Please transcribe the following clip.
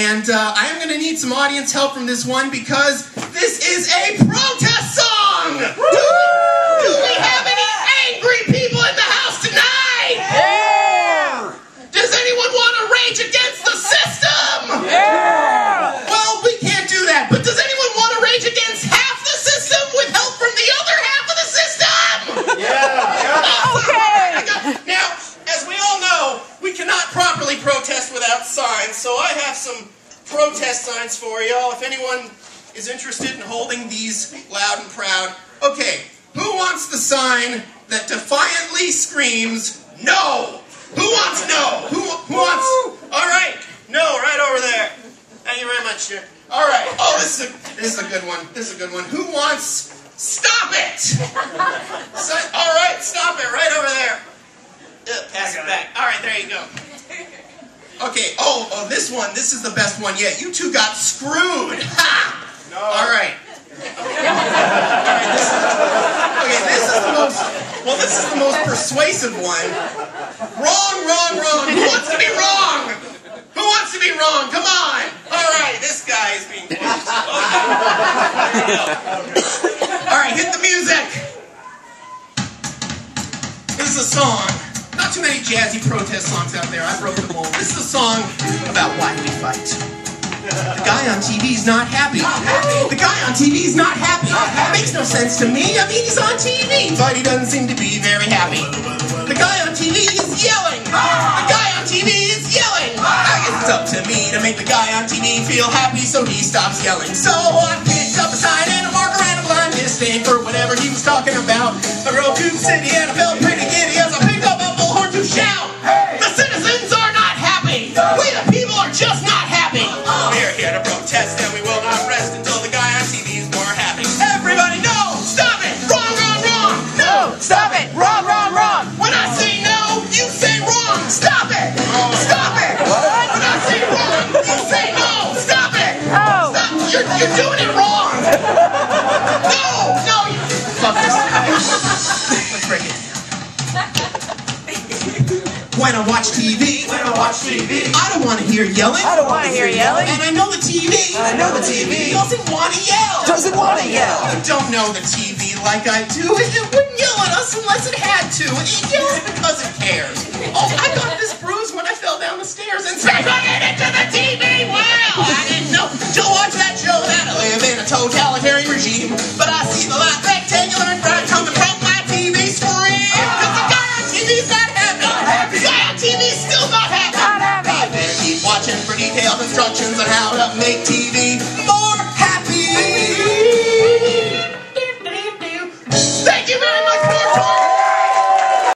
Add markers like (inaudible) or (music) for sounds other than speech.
And uh, I am going to need some audience help from this one because this is a protest I have some protest signs for y'all if anyone is interested in holding these loud and proud. Okay, who wants the sign that defiantly screams no? Who wants no? Who, who wants? All right, no, right over there. Thank you very much, sir. All right. Oh, this is a this is a good one. This is a good one. Who wants? Stop it! (laughs) So, all right, stop it right over there. Uh, pass it back. All right, there you go. Okay. Oh, this one. This is the best one yet. You two got screwed. (laughs) Ha! No. All right. All right. This is, okay. This is the most. Well, this is the most persuasive one. Wrong, wrong, wrong. Who wants to be wrong? Who wants to be wrong? Come on. All right. This guy is being. Okay. There you go. All right. Hit the music. This is a song. Not too many jazzy protest songs out there. I broke them all. This is a song about why we fight. The guy on TV's not happy. The guy on TV's not happy. That Makes no sense to me. I mean, he's on TV, but he doesn't seem to be very happy. The guy on TV is yelling. The guy on TV is yelling. I guess it's up to me to make the guy on TV feel happy, so he stops yelling. So I picked up a sign and a marker and a blind disdain for whatever he was talking about. I to the city and I felt You're, you're doing it wrong! No! No! You... Fuck this. Let's break it. When I watch TV, When I watch TV, I don't want to hear yelling. I don't want to hear yelling. And I know the TV. I know the TV. doesn't want to yell. Doesn't want to yell. You don't know the TV like I do. It, it wouldn't yell at us unless it had to. It yells because 18.